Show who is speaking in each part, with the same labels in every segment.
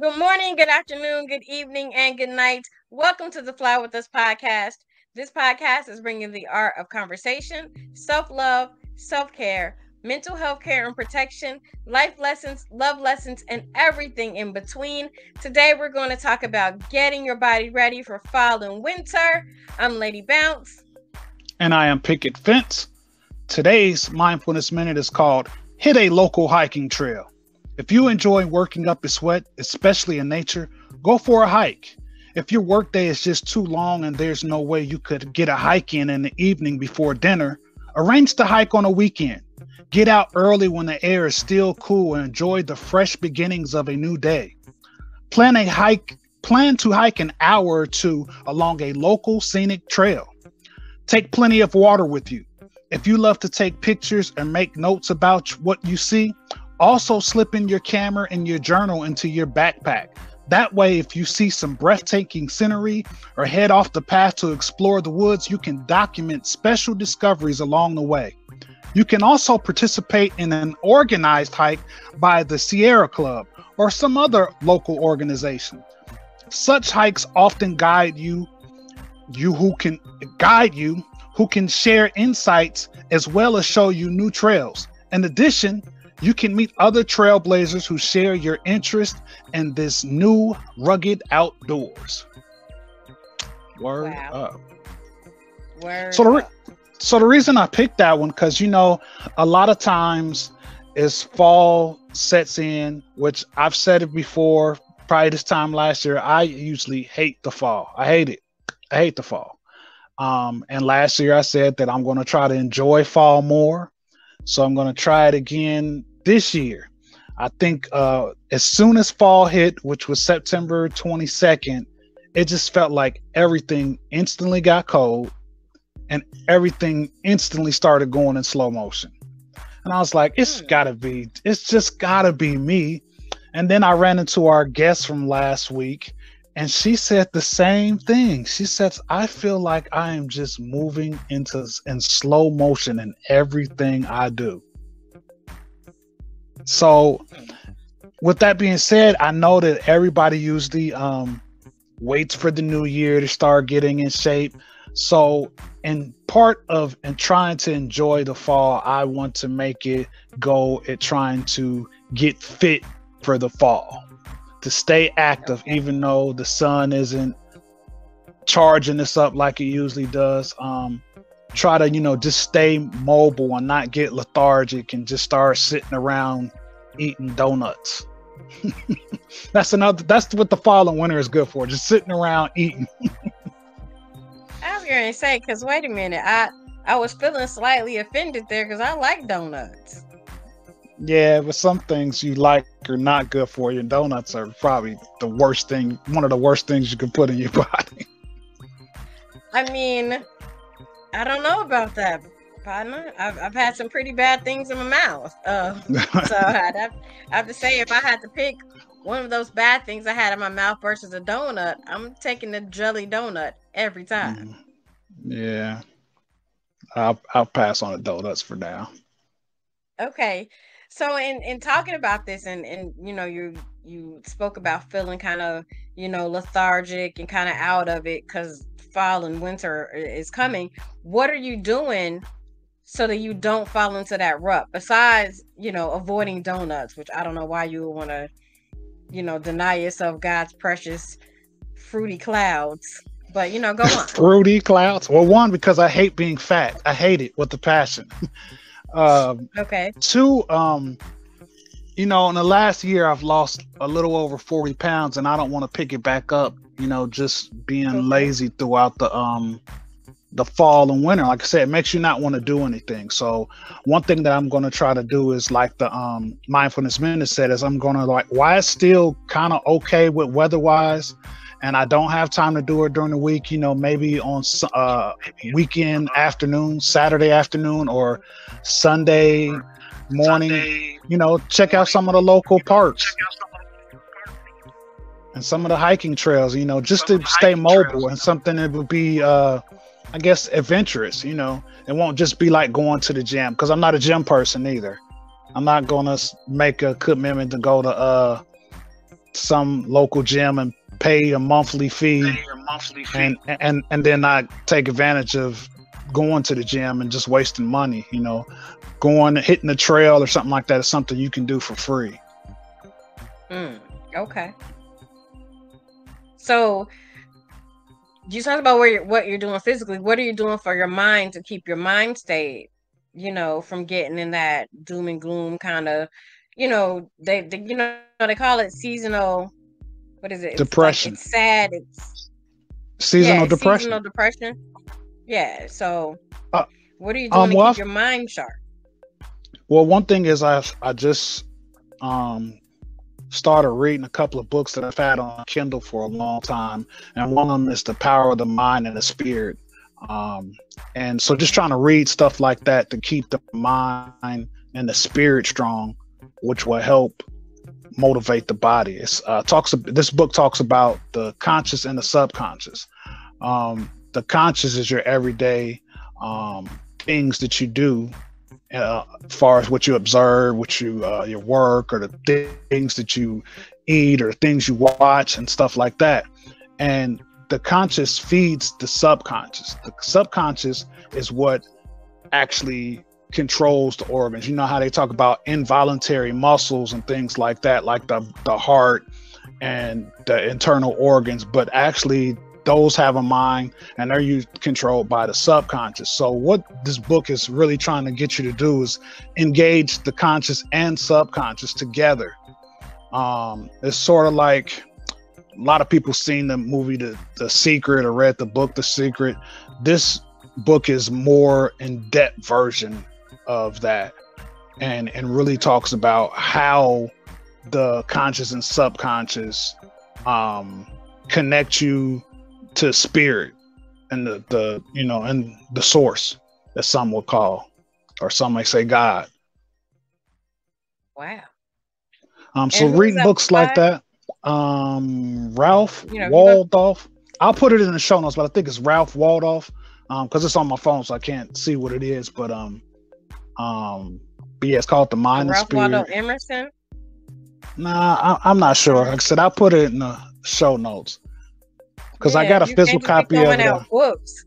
Speaker 1: Good morning, good afternoon, good evening, and good night. Welcome to the Fly With Us podcast. This podcast is bringing the art of conversation, self love, self care, mental health care and protection, life lessons, love lessons, and everything in between. Today, we're going to talk about getting your body ready for fall and winter. I'm Lady Bounce.
Speaker 2: And I am Picket Fence. Today's mindfulness minute is called Hit a Local Hiking Trail. If you enjoy working up a sweat, especially in nature, go for a hike. If your workday is just too long and there's no way you could get a hike in in the evening before dinner, arrange the hike on a weekend. Get out early when the air is still cool and enjoy the fresh beginnings of a new day. Plan a hike, plan to hike an hour or two along a local scenic trail. Take plenty of water with you. If you love to take pictures and make notes about what you see, also, slip in your camera and your journal into your backpack. That way, if you see some breathtaking scenery or head off the path to explore the woods, you can document special discoveries along the way. You can also participate in an organized hike by the Sierra Club or some other local organization. Such hikes often guide you, you who can guide you, who can share insights as well as show you new trails. In addition, you can meet other trailblazers who share your interest in this new rugged outdoors. Word wow. up. Word so the re- so the reason I picked that one because you know a lot of times as fall sets in, which I've said it before, probably this time last year, I usually hate the fall. I hate it. I hate the fall. Um, and last year I said that I'm going to try to enjoy fall more. So I'm going to try it again this year, I think uh, as soon as fall hit, which was September 22nd, it just felt like everything instantly got cold and everything instantly started going in slow motion. And I was like, it's gotta be, it's just gotta be me. And then I ran into our guest from last week and she said the same thing. She says, I feel like I am just moving into in slow motion in everything I do. So, with that being said, I know that everybody usually um, waits for the new year to start getting in shape. So, in part of and trying to enjoy the fall, I want to make it go at trying to get fit for the fall, to stay active, even though the sun isn't charging us up like it usually does. Um, try to you know just stay mobile and not get lethargic and just start sitting around eating donuts. That's another that's what the fall and winter is good for just sitting around eating.
Speaker 1: I was gonna say because wait a minute i i was feeling slightly offended there because i like donuts.
Speaker 2: Yeah but some things you like are not good for you. And donuts are probably the worst thing one of the worst things you can put in your body.
Speaker 1: I mean I don't know about that, partner. I've, I've had some pretty bad things in my mouth. Uh, so I'd have, I have to say, if I had to pick one of those bad things I had in my mouth versus a donut, I'm taking the jelly donut every time.
Speaker 2: Mm, yeah, I'll I'll pass on the donuts for now.
Speaker 1: Okay, so in in talking about this, and and you know you you spoke about feeling kind of you know lethargic and kind of out of it because fall and winter is coming, what are you doing so that you don't fall into that rut? Besides, you know, avoiding donuts, which I don't know why you would want to, you know, deny yourself God's precious fruity clouds. But you know, go on.
Speaker 2: fruity clouds. Well, one because I hate being fat. I hate it with the passion.
Speaker 1: um, okay.
Speaker 2: Two, um, you know, in the last year, I've lost a little over 40 pounds and I don't want to pick it back up, you know, just being lazy throughout the, um, the fall and winter. Like I said, it makes you not want to do anything. So one thing that I'm going to try to do is like the, um, mindfulness minute said is I'm going to like, why it's still kind of okay with weather wise. And I don't have time to do it during the week, you know, maybe on uh, weekend afternoon, Saturday afternoon, or Sunday morning, Sunday, you know, check out some of the local parks and some of the hiking trails, you know, just to stay mobile and something that would be, uh, I guess, adventurous, you know, it won't just be like going to the gym because I'm not a gym person either. I'm not going to make a commitment to go to, uh, some local gym and pay a monthly fee,
Speaker 3: Pay a monthly fee.
Speaker 2: and and and then I take advantage of going to the gym and just wasting money. You know, going hitting the trail or something like that is something you can do for free.
Speaker 1: Mm, okay. So you talked about where you're, what you're doing physically. What are you doing for your mind to keep your mind state? You know, from getting in that doom and gloom kind of. You know, they, they you know they call it seasonal. What is it? It's like-
Speaker 2: Depression.
Speaker 1: it's sad. It's
Speaker 2: Seasonal
Speaker 1: yeah,
Speaker 2: depression.
Speaker 1: Seasonal depression. Yeah. So,
Speaker 2: Uh,
Speaker 1: what are you doing
Speaker 2: um,
Speaker 1: to
Speaker 2: well,
Speaker 1: keep your mind sharp?
Speaker 2: Well, one thing is I I just um started reading a couple of books that I've had on Kindle for a long time, and one of them is The Power of the Mind and the Spirit. Um, and so just trying to read stuff like that to keep the mind and the spirit strong, which will help motivate the body. It's uh, talks. This book talks about the conscious and the subconscious. Um, the conscious is your everyday um, things that you do uh, as far as what you observe, what you uh, your work, or the thi- things that you eat, or things you watch, and stuff like that. And the conscious feeds the subconscious. The subconscious is what actually controls the organs. You know how they talk about involuntary muscles and things like that, like the the heart and the internal organs, but actually those have a mind and they're used, controlled by the subconscious. So what this book is really trying to get you to do is engage the conscious and subconscious together. Um, it's sort of like a lot of people seen the movie the, the Secret or read the book The Secret. This book is more in-depth version of that and and really talks about how the conscious and subconscious um connect you to spirit and the, the you know and the source that some would call or some may say god
Speaker 1: Wow.
Speaker 2: um so reading books like that um ralph
Speaker 1: You know,
Speaker 2: waldorf i'll put it in the show notes but i think it's ralph waldorf um because it's on my phone so i can't see what it is but um um but yeah it's called the mind and
Speaker 1: Ralph
Speaker 2: spirit
Speaker 1: Waldo Emerson.
Speaker 2: Nah, I, I'm not sure. Like I said, I'll put it in the show notes because I got a physical
Speaker 1: can't just be
Speaker 2: copy of it.
Speaker 1: books.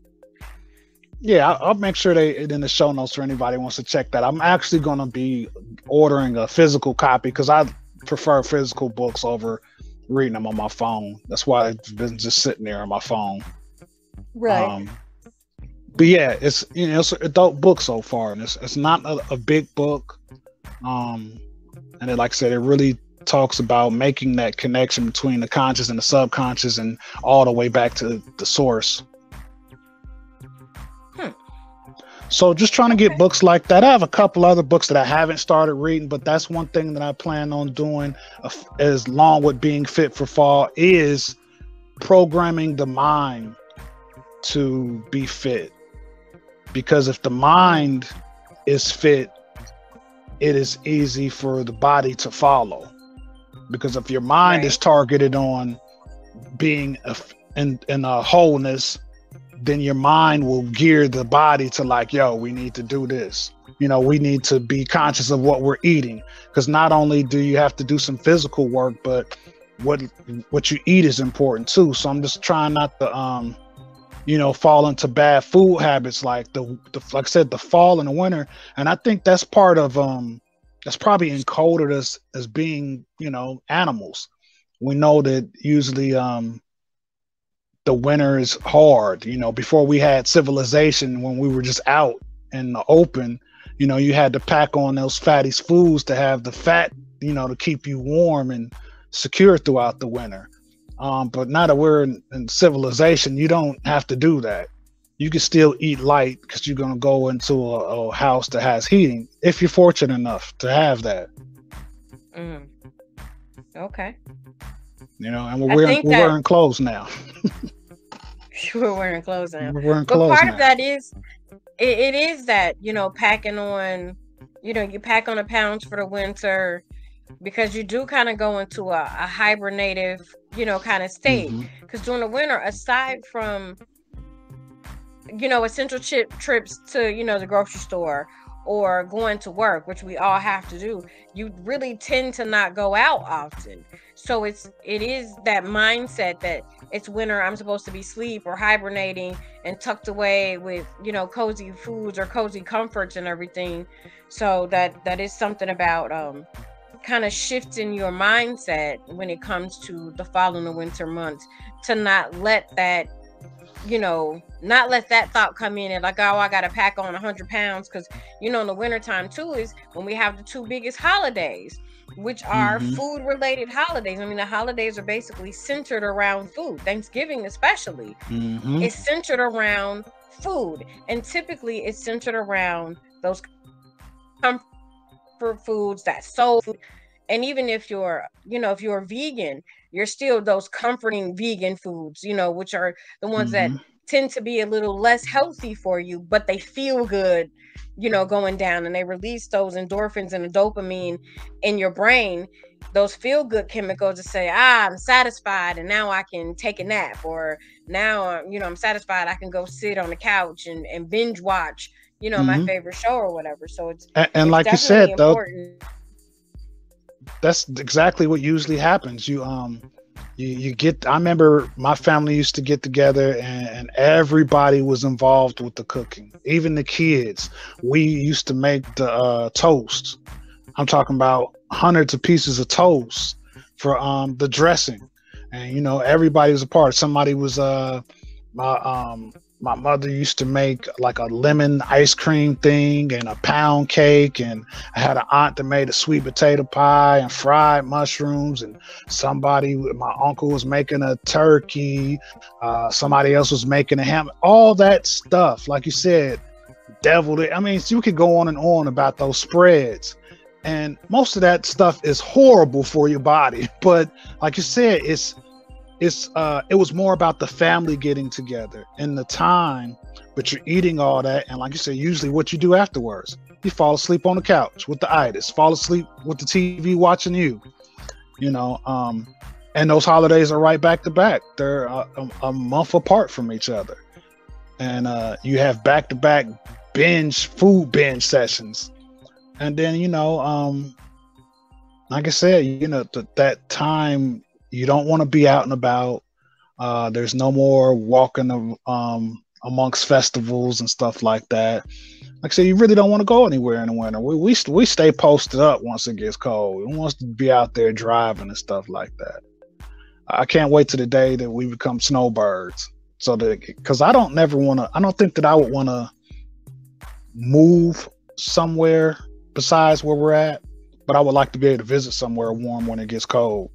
Speaker 2: Yeah, I'll, I'll make sure they in the show notes for anybody wants to check that. I'm actually going to be ordering a physical copy because I prefer physical books over reading them on my phone. That's why I've been just sitting there on my phone. Um, but yeah, it's you know it's an adult book so far, and it's it's not a, a big book. Um, and it, like I said, it really talks about making that connection between the conscious and the subconscious, and all the way back to the source.
Speaker 1: Hmm.
Speaker 2: So just trying to get
Speaker 1: Okay.
Speaker 2: books like that. I have a couple other books that I haven't started reading, but that's one thing that I plan on doing, as long with being fit for fall, is programming the mind to be fit. Because if the mind is fit, it is easy for the body to follow. Because if your mind
Speaker 1: Right.
Speaker 2: is targeted on being a, in in a wholeness, then your mind will gear the body to like, yo, we need to do this. You know, we need to be conscious of what we're eating. Because not only do you have to do some physical work, but what what you eat is important too. So I'm just trying not to um you know fall into bad food habits like the, the like I said the fall and the winter and I think that's part of um that's probably encoded us as being you know animals we know that usually um the winter is hard you know before we had civilization when we were just out in the open you know you had to pack on those fatty foods to have the fat you know to keep you warm and secure throughout the winter um, but now that we're in, in civilization, you don't have to do that. You can still eat light because you're gonna go into a, a house that has heating if you're fortunate enough to have that.
Speaker 1: Mm. Okay.
Speaker 2: You know, and we're wearing, we're
Speaker 1: that-
Speaker 2: wearing clothes now.
Speaker 1: We're wearing clothes now.
Speaker 2: We're wearing
Speaker 1: But
Speaker 2: clothes
Speaker 1: part
Speaker 2: now.
Speaker 1: of that is it, it is that, you know, packing on, you know, you pack on the pounds for the winter because you do kind of go into a, a hibernative, you know, kind of state. Because during the winter, aside from, you know, essential chip trips to, you know, the grocery store or going to work, which we all have to do, you really tend to not go out often. So it's it is that mindset that it's winter, I'm supposed to be sleep or hibernating and tucked away with, you know, cozy foods or cozy comforts and everything. So that that is something about um kind of shifting your mindset when it comes to the fall and the winter months to not let that you know, not let that thought come in and like, oh, I got to pack on 100 pounds. Because, you know, in the wintertime too is when we have the two biggest holidays, which are mm-hmm. food related holidays. I mean, the holidays are basically centered around food, Thanksgiving, especially, mm-hmm. is centered around food. And typically it's centered around those comfort foods, that soul food. And even if you're, you know, if you're vegan, you're still those comforting vegan foods, you know, which are the ones mm-hmm. that tend to be a little less healthy for you, but they feel good, you know, going down and they release those endorphins and the dopamine in your brain, those feel good chemicals to say, ah, I'm satisfied and now I can take a nap, or now, you know, I'm satisfied, I can go sit on the couch and, and binge watch, you know, mm-hmm. my favorite show or whatever. So it's,
Speaker 2: and, and
Speaker 1: it's
Speaker 2: like you said, important. though that's exactly what usually happens. You um you, you get I remember my family used to get together and, and, everybody was involved with the cooking. Even the kids. We used to make the uh, toast. I'm talking about hundreds of pieces of toast for um the dressing. And you know, everybody was a part. Somebody was uh my um my mother used to make like a lemon ice cream thing and a pound cake and i had an aunt that made a sweet potato pie and fried mushrooms and somebody my uncle was making a turkey uh, somebody else was making a ham all that stuff. Like you said deviled it i mean you could go on and on about those spreads and most of that stuff is horrible for your body but like you said it's it's uh it was more about the family getting together and the time but you're eating all that and like you said usually what you do afterwards you fall asleep on the couch with the itis fall asleep with the tv watching you you know um and those holidays are right back to back. They're a, a month apart from each other. And uh you have back to back binge food binge sessions. And then you know um like i said you know th- that time you don't want to be out and about. Uh, there's no more walking um, amongst festivals and stuff like that. Like I said, you really don't want to go anywhere in the winter. We, we we stay posted up once it gets cold. We want to be out there driving and stuff like that. I can't wait to the day that we become snowbirds. So that because I don't never want to. I don't think that I would want to move somewhere besides where we're at. But I would like to be able to visit somewhere warm when it gets cold.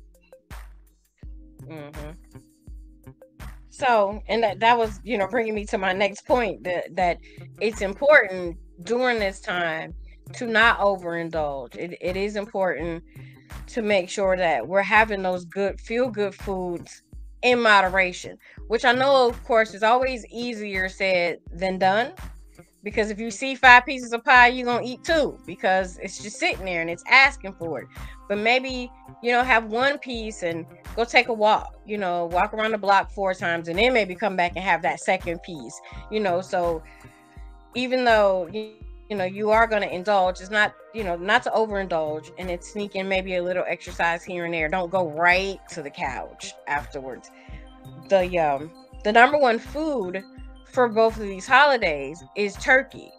Speaker 1: Mm-hmm. So, and that that was, you know, bringing me to my next point that that it's important during this time to not overindulge. It it is important to make sure that we're having those good feel good foods in moderation, which I know, of course, is always easier said than done. Because if you see five pieces of pie, you're gonna eat two because it's just sitting there and it's asking for it. But maybe you know have one piece and go take a walk. You know, walk around the block four times and then maybe come back and have that second piece. You know, so even though you know you are going to indulge it's not you know not to overindulge and it's sneaking maybe a little exercise here and there don't go right to the couch afterwards the um the number one food for both of these holidays is turkey.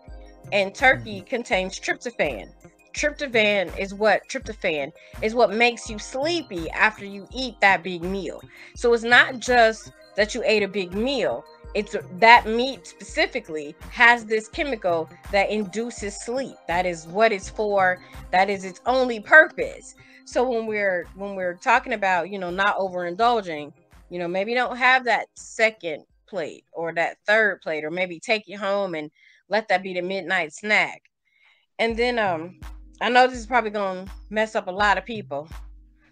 Speaker 1: And turkey mm-hmm. contains tryptophan. Tryptophan is what tryptophan is what makes you sleepy after you eat that big meal. So it's not just that you ate a big meal. It's that meat specifically has this chemical that induces sleep. That is what it's for. That is its only purpose. So when we're when we're talking about, you know, not overindulging, you know, maybe don't have that second plate or that third plate or maybe take it home and let that be the midnight snack and then um i know this is probably gonna mess up a lot of people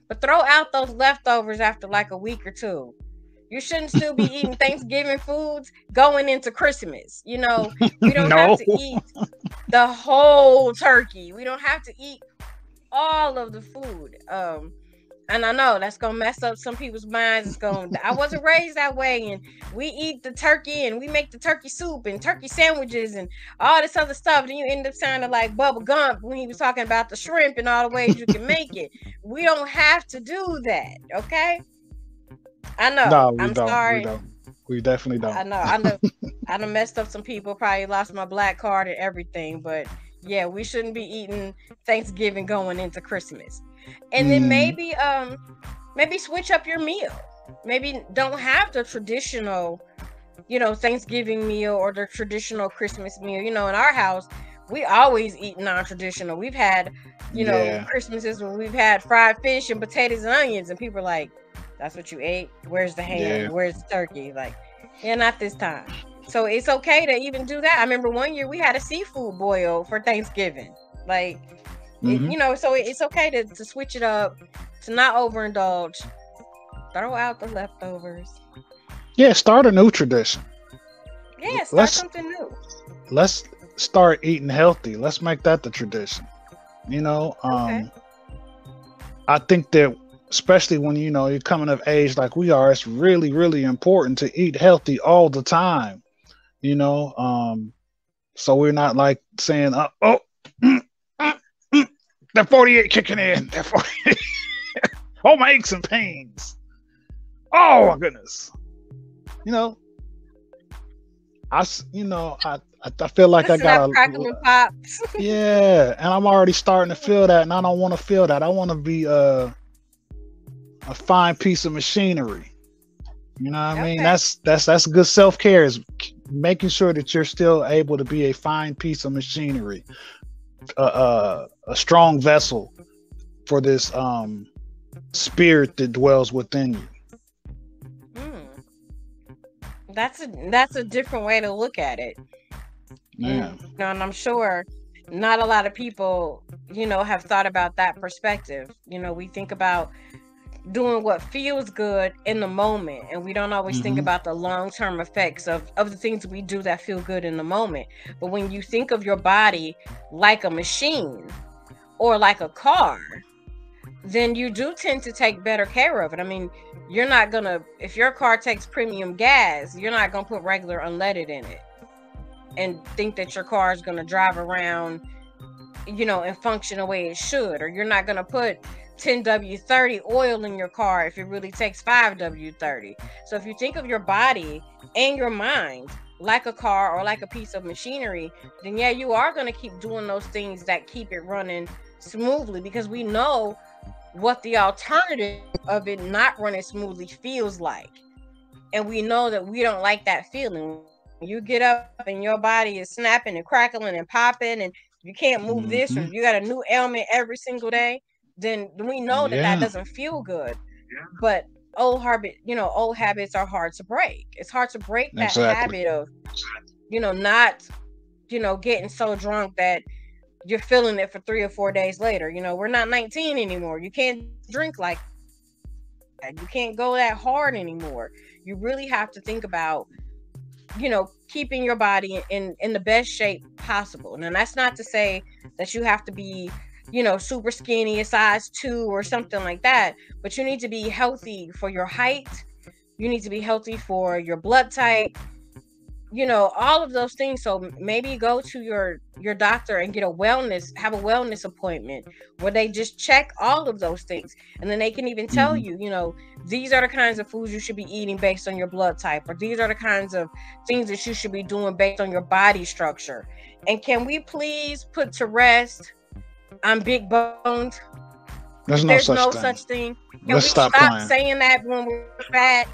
Speaker 1: but throw out those leftovers after like a week or two you shouldn't still be eating Thanksgiving foods going into Christmas. You know, we don't no. have to eat the whole turkey. We don't have to eat all of the food. Um, and I know that's gonna mess up some people's minds. It's going I wasn't raised that way, and we eat the turkey and we make the turkey soup and turkey sandwiches and all this other stuff. Then you end up sounding like Bubba Gump when he was talking about the shrimp and all the ways you can make it. We don't have to do that, okay? I know.
Speaker 2: No, we
Speaker 1: I'm
Speaker 2: don't.
Speaker 1: sorry.
Speaker 2: We don't. We definitely don't.
Speaker 1: I know. I know. I done messed up some people. Probably lost my black card and everything. But yeah, we shouldn't be eating Thanksgiving going into Christmas. And then
Speaker 2: Mm.
Speaker 1: maybe um maybe switch up your meal. Maybe don't have the traditional, you know, Thanksgiving meal or the traditional Christmas meal. You know, in our house, we always eat non-traditional. We've had, you know,
Speaker 2: Yeah.
Speaker 1: Christmases where we've had fried fish and potatoes and onions, and people are like, "That's what you ate? Where's the ham?
Speaker 2: Yeah.
Speaker 1: Where's the turkey?" Like, yeah, not this time. So it's okay to even do that. I remember one year we had a seafood boil for Thanksgiving. Like, it-
Speaker 2: Mhm.
Speaker 1: you know, so it- it's okay to, to switch it up, to not overindulge, throw out the leftovers.
Speaker 2: Yeah, start a new tradition.
Speaker 1: Yeah, start
Speaker 2: Let's-
Speaker 1: something new.
Speaker 2: Let's start eating healthy. Let's make that the tradition. You know, um
Speaker 1: Okay.
Speaker 2: I think that especially when you know you're coming of age like we are, it's really, really important to eat healthy all the time. You know, um, so we're not like saying, uh, "Oh, mm, mm, mm, that 48 kicking in." That 48. oh, my aches and pains. Oh my goodness. You know, I you know, I, I, feel like
Speaker 1: Listen
Speaker 2: I got
Speaker 1: and pops.
Speaker 2: yeah, and I'm already starting to feel that, and I don't want to feel that. I want to be uh, a fine piece of machinery. You know what I mean? That's that's that's good self care is making sure that you're still able to be a fine piece of machinery, uh, uh, a strong vessel for this um spirit that dwells within you.
Speaker 1: Hmm. That's a that's a different way to look at it.
Speaker 2: Yeah.
Speaker 1: You know, and I'm sure not a lot of people, you know, have thought about that perspective. You know, we think about doing what feels good in the moment, and we don't always think
Speaker 2: Mhm.
Speaker 1: about the long term effects of, of the things we do that feel good in the moment. But when you think of your body like a machine or like a car, then you do tend to take better care of it. I mean, you're not gonna if your car takes premium gas, you're not gonna put regular unleaded in it and think that your car is going to drive around you know and function the way it should or you're not going to put 10w30 oil in your car if it really takes 5w30 so if you think of your body and your mind like a car or like a piece of machinery then yeah you are going to keep doing those things that keep it running smoothly because we know what the alternative of it not running smoothly feels like. And we know that we don't like that feeling. You get up and your body is snapping and crackling and popping and you can't move this or
Speaker 2: Mhm.
Speaker 1: you got a new ailment every single day then we know that
Speaker 2: Yeah.
Speaker 1: that doesn't feel good. But old habit you know old habits are hard to break. It's hard to break that
Speaker 2: Exactly.
Speaker 1: habit of you know not you know getting so drunk that you're feeling it for three or four days later. You know we're not 19 anymore. You can't drink like that. you can't go that hard anymore. You really have to think about you know keeping your body in in the best shape possible. And that's not to say that you have to be you know super skinny a size two or something like that but you need to be healthy for your height. You need to be healthy for your blood type. You know all of those things. So maybe go to your your doctor and get a wellness have a wellness appointment where they just check all of those things. And then they can even tell
Speaker 2: Mhm.
Speaker 1: you you know these are the kinds of foods you should be eating based on your blood type or these are the kinds of things that you should be doing based on your body structure. And can we please put to rest i'm big boned
Speaker 2: There's no
Speaker 1: there's
Speaker 2: such
Speaker 1: no
Speaker 2: thing.
Speaker 1: such thing can
Speaker 2: Let's
Speaker 1: we
Speaker 2: stop
Speaker 1: stop, saying that when we're fat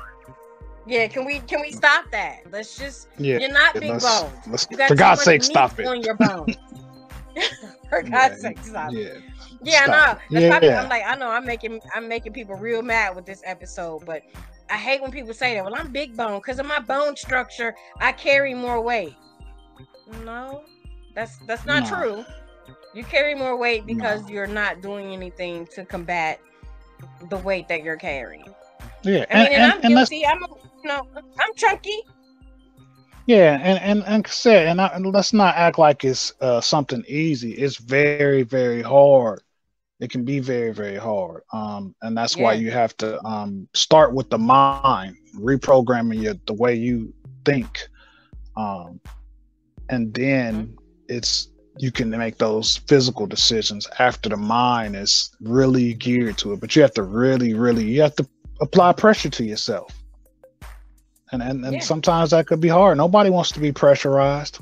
Speaker 1: yeah can we can we stop that let's just
Speaker 2: Yeah.
Speaker 1: you're not big
Speaker 2: let's,
Speaker 1: boned
Speaker 2: let's, for God's sake, stop it.
Speaker 1: on your bones for
Speaker 2: Yeah,
Speaker 1: god's sake stop it
Speaker 2: Yeah.
Speaker 1: yeah, I
Speaker 2: Stop
Speaker 1: know.
Speaker 2: it.
Speaker 1: That's probably
Speaker 2: Yeah.
Speaker 1: I'm like, I know I'm making I'm making people real mad with this episode, but I hate when people say that. Well, I'm big bone because of my bone structure. I carry more weight. No, that's that's not
Speaker 2: Nah.
Speaker 1: true. You carry more weight because
Speaker 2: Nah.
Speaker 1: you're not doing anything to combat the weight that you're carrying.
Speaker 2: Yeah.
Speaker 1: I mean, and,
Speaker 2: and,
Speaker 1: I'm guilty. I'm, a, you know, I'm chunky.
Speaker 2: Yeah, and and and said, and, I, and let's not act like it's uh, something easy. It's very very hard. it can be very very hard um, and that's yeah. why you have to um, start with the mind reprogramming your, the way you think um, and then mm-hmm. it's you can make those physical decisions after the mind is really geared to it but you have to really really you have to apply pressure to yourself and and, and yeah. sometimes that could be hard nobody wants to be pressurized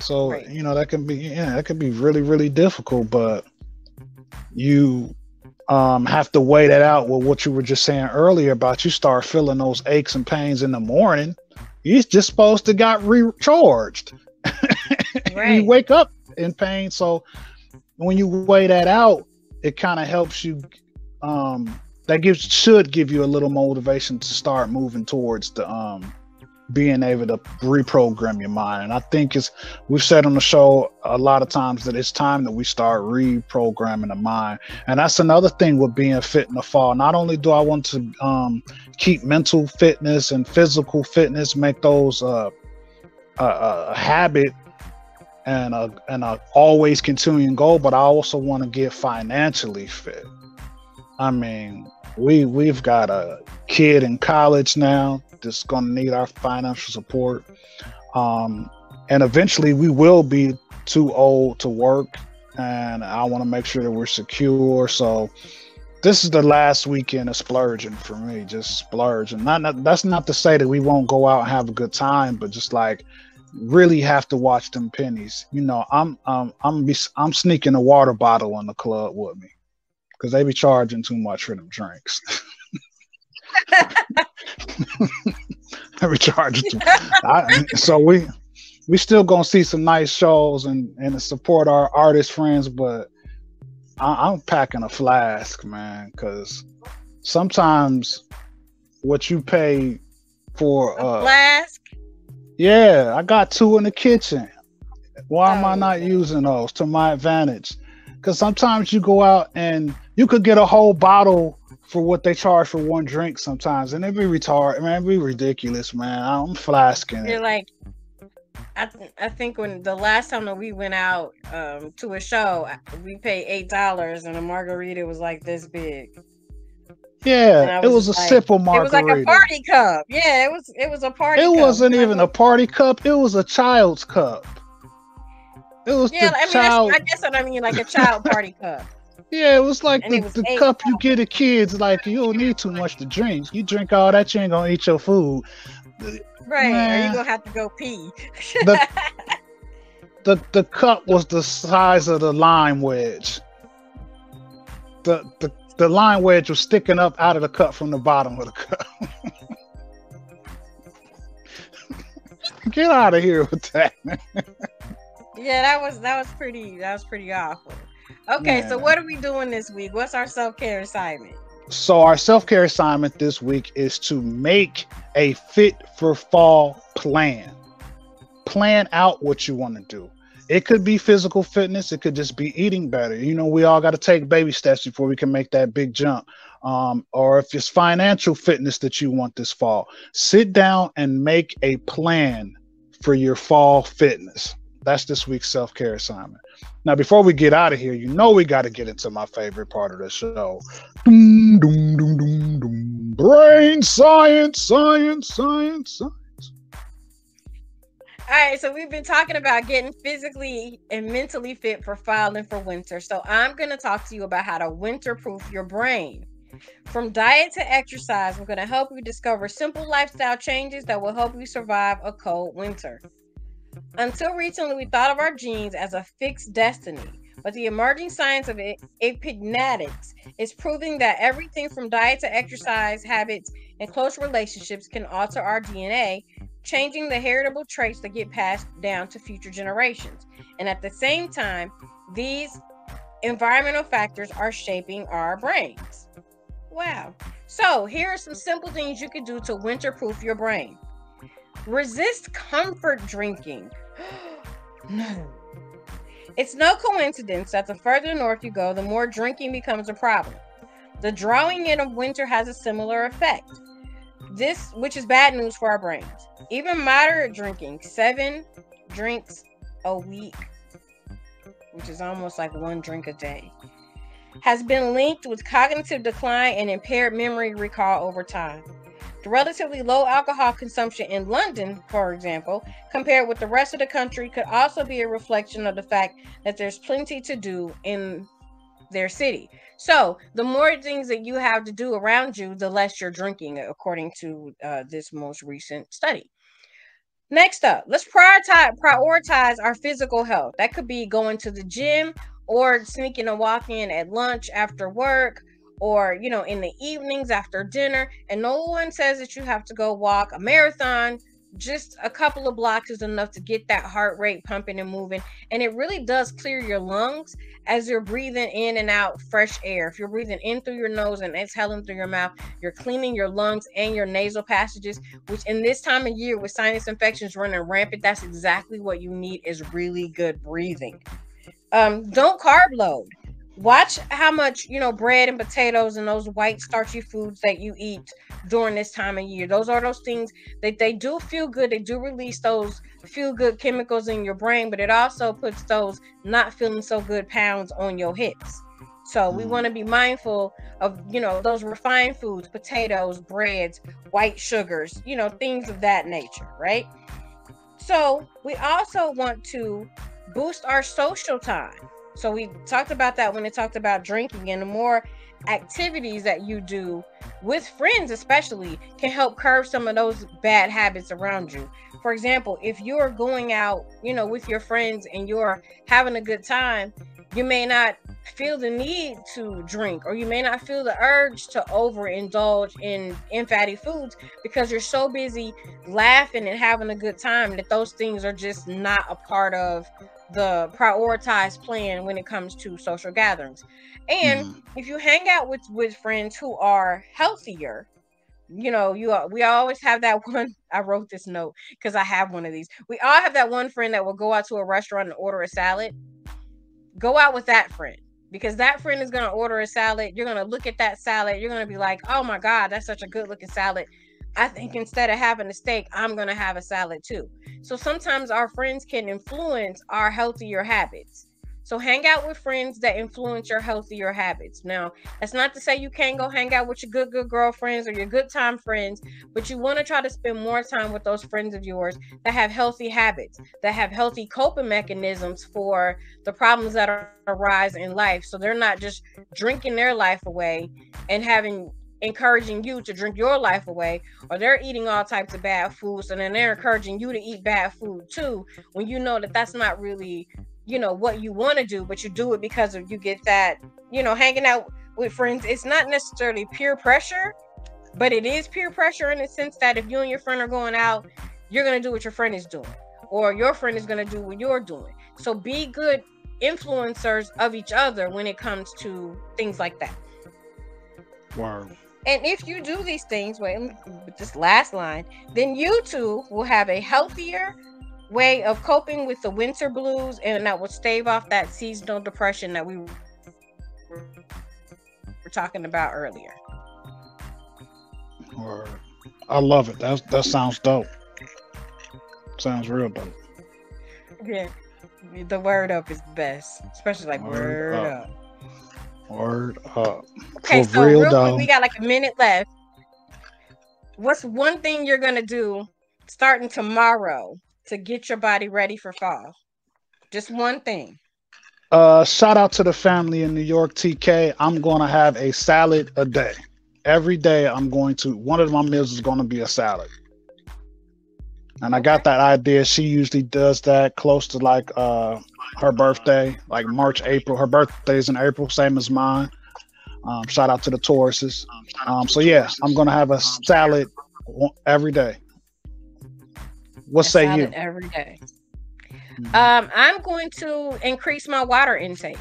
Speaker 2: so right. you know that can be yeah that can be really really difficult but you um, have to weigh that out with what you were just saying earlier about you start feeling those aches and pains in the morning. You're just supposed to got recharged. Right. you wake up in pain. So when you weigh that out, it kind of helps you. Um, that gives should give you a little motivation to start moving towards the um, being able to reprogram your mind. And I think it's we've said on the show a lot of times that it's time that we start reprogramming the mind. And that's another thing with being fit in the fall. Not only do I want to um, keep mental fitness and physical fitness, make those uh, a, a habit and a and a always continuing goal, but I also want to get financially fit. I mean, we we've got a kid in college now that's going to need our financial support. Um, and eventually we will be too old to work. And I want to make sure that we're secure. So this is the last weekend of splurging for me, just splurging. Not, not that's not to say that we won't go out and have a good time, but just like really have to watch them pennies. You know, I'm um I'm be, I'm sneaking a water bottle in the club with me because they be charging too much for them drinks. recharge it. I, so we we still gonna see some nice shows and and support our artist friends, but I, am packing a flask, man, because sometimes what you pay for
Speaker 1: a uh, flask.
Speaker 2: Yeah, I got two in the kitchen. Why am I oh, not using those to my advantage? Because sometimes you go out and you could get a whole bottle for what they charge for one drink sometimes, and it'd be retarded, man. It'd be ridiculous, man. I'm flasking.
Speaker 1: You're like, I th- I think when the last time that we went out um, to a show, we paid eight dollars, and a margarita was like this big.
Speaker 2: Yeah, was it was a like, sip of margarita.
Speaker 1: It was like a party cup. Yeah, it was. It was a party.
Speaker 2: It wasn't even a party cup. It was a child's cup. It was yeah. I mean, child...
Speaker 1: I guess what I mean, like a child party cup.
Speaker 2: Yeah, it was like and the, was the cup you get a kids. Like you don't need too much to drink. You drink all that, you ain't gonna eat your food.
Speaker 1: Right, Man, or you gonna have to go pee.
Speaker 2: the, the the cup was the size of the lime wedge. The the the line wedge was sticking up out of the cup from the bottom of the cup. Get out of here with that.
Speaker 1: yeah, that was that was pretty that was pretty awful. Okay, yeah. so what are we doing this week? What's our self care assignment?
Speaker 2: So, our self care assignment this week is to make a fit for fall plan. Plan out what you want to do. It could be physical fitness, it could just be eating better. You know, we all got to take baby steps before we can make that big jump. Um, or if it's financial fitness that you want this fall, sit down and make a plan for your fall fitness. That's this week's self care assignment. Now, before we get out of here, you know we got to get into my favorite part of the show. Doom, doom, doom, doom, doom. Brain science, science, science, science.
Speaker 1: All right, so we've been talking about getting physically and mentally fit for filing for winter. So I'm going to talk to you about how to winter-proof your brain. From diet to exercise, we're going to help you discover simple lifestyle changes that will help you survive a cold winter. Until recently, we thought of our genes as a fixed destiny, but the emerging science of epigenetics is proving that everything from diet to exercise habits and close relationships can alter our DNA, changing the heritable traits that get passed down to future generations. And at the same time, these environmental factors are shaping our brains. Wow. So, here are some simple things you can do to winterproof your brain. Resist comfort drinking. no. It's no coincidence that the further north you go, the more drinking becomes a problem. The drawing in of winter has a similar effect. This, which is bad news for our brains. Even moderate drinking, seven drinks a week, which is almost like one drink a day, has been linked with cognitive decline and impaired memory recall over time. The relatively low alcohol consumption in London, for example, compared with the rest of the country, could also be a reflection of the fact that there's plenty to do in their city. So, the more things that you have to do around you, the less you're drinking, according to uh, this most recent study. Next up, let's prioritize prioritize our physical health. That could be going to the gym or sneaking a walk in at lunch after work or you know in the evenings after dinner and no one says that you have to go walk a marathon just a couple of blocks is enough to get that heart rate pumping and moving and it really does clear your lungs as you're breathing in and out fresh air. If you're breathing in through your nose and exhaling through your mouth you're cleaning your lungs and your nasal passages which in this time of year with sinus infections running rampant that's exactly what you need is really good breathing. Um, don't carb load watch how much you know bread and potatoes and those white starchy foods that you eat during this time of year. Those are those things that they do feel good. They do release those feel good chemicals in your brain but it also puts those not feeling so good pounds on your hips. So we mm. want to be mindful of you know those refined foods potatoes breads white sugars you know things of that nature right? So we also want to boost our social time so we talked about that when it talked about drinking and the more activities that you do with friends especially can help curb some of those bad habits around you. For example, if you're going out, you know, with your friends and you're having a good time, you may not feel the need to drink or you may not feel the urge to overindulge in, in fatty foods because you're so busy laughing and having a good time that those things are just not a part of the prioritized plan when it comes to social gatherings. And mm. if you hang out with with friends who are healthier, you know, you are, we always have that one. I wrote this note because I have one of these. We all have that one friend that will go out to a restaurant and order a salad. Go out with that friend because that friend is going to order a salad. You're going to look at that salad. You're going to be like, "Oh my god, that's such a good looking salad." I think instead of having a steak, I'm going to have a salad too. So sometimes our friends can influence our healthier habits. So hang out with friends that influence your healthier habits. Now, that's not to say you can't go hang out with your good, good girlfriends or your good time friends, but you want to try to spend more time with those friends of yours that have healthy habits, that have healthy coping mechanisms for the problems that arise in life. So they're not just drinking their life away and having encouraging you to drink your life away, or they're eating all types of bad foods, and then they're encouraging you to eat bad food too, when you know that that's not really, you know, what you want to do, but you do it because of you get that, you know, hanging out with friends. It's not necessarily peer pressure, but it is peer pressure in the sense that if you and your friend are going out, you're gonna do what your friend is doing, or your friend is gonna do what you're doing. So be good influencers of each other when it comes to things like that.
Speaker 2: Wow.
Speaker 1: And if you do these things, wait, with this last line, then you too will have a healthier way of coping with the winter blues, and that will stave off that seasonal depression that we were talking about earlier.
Speaker 2: I love it. That that sounds dope. Sounds real dope.
Speaker 1: Yeah, the word up is best, especially like word, word up. up.
Speaker 2: Word up.
Speaker 1: Okay, so real, real quick, we got like a minute left. What's one thing you're gonna do starting tomorrow to get your body ready for fall? Just one thing.
Speaker 2: Uh, shout out to the family in New York, TK. I'm gonna have a salad a day. Every day, I'm going to. One of my meals is gonna be a salad. And I got that idea. She usually does that close to like uh her birthday, like March, April. Her birthday is in April, same as mine. Um, shout out to the Tauruses. Um, so yeah, I'm gonna have a salad every day. What a say you?
Speaker 1: Every day. Mm-hmm. Um, I'm going to increase my water intake.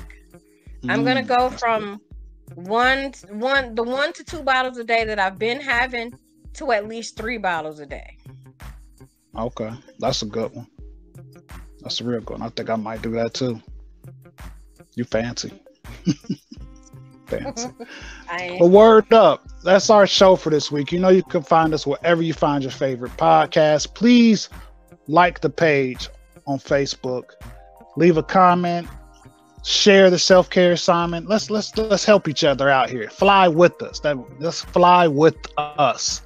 Speaker 1: Mm, I'm gonna go from one one the one to two bottles a day that I've been having to at least three bottles a day.
Speaker 2: Okay, that's a good one. That's a real good one. I think I might do that too. You fancy. fancy. But word up. That's our show for this week. You know you can find us wherever you find your favorite podcast. Please like the page on Facebook. Leave a comment. share the self-care assignment. Let's let's let's help each other out here. Fly with us. That let's fly with us.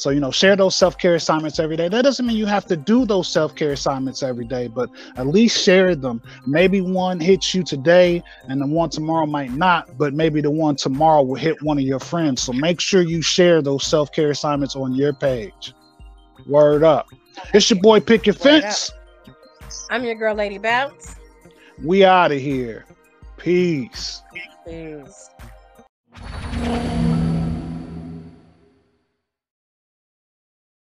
Speaker 2: So, you know, share those self care assignments every day. That doesn't mean you have to do those self care assignments every day, but at least share them. Maybe one hits you today and the one tomorrow might not, but maybe the one tomorrow will hit one of your friends. So make sure you share those self care assignments on your page. Word up. It's your boy Picket Fence.
Speaker 1: I'm your girl, Lady Bounce.
Speaker 2: We out of here. Peace.
Speaker 1: Peace.